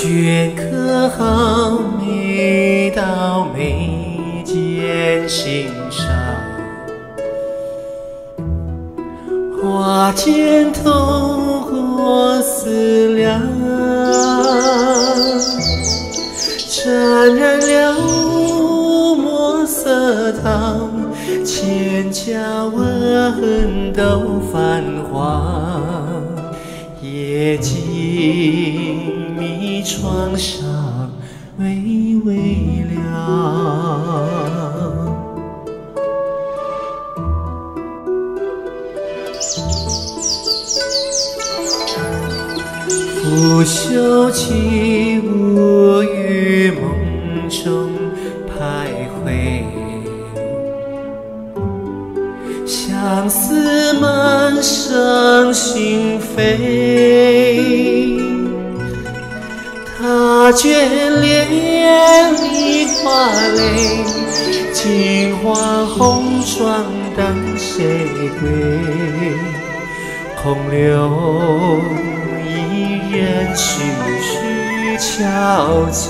镌刻好每道眉间心上，花间透过思量，沾染了墨色淌，千家文都泛黄，夜静。谧窗上微微亮，拂袖起舞于梦中徘徊，相思声心扉。他眷恋梨花泪，金花红妆等谁归？空留一人徐徐憔悴。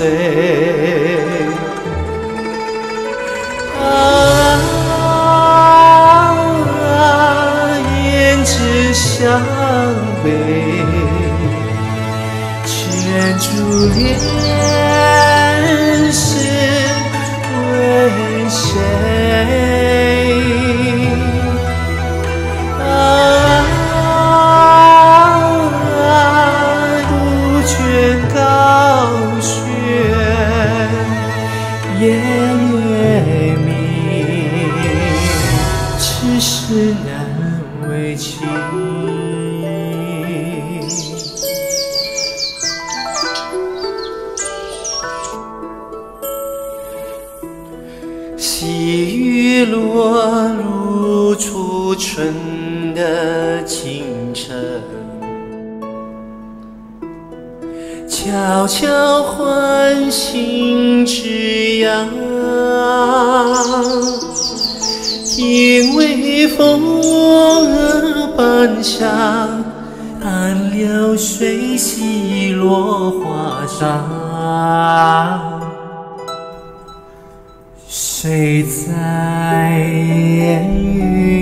脂香味。愿珠帘是为谁？啊，杜鹃高悬，夜月明，只是难为情。细雨落入初春的清晨，悄悄唤醒枝桠，因微风耳半响，看流水洗落花上。谁在烟雨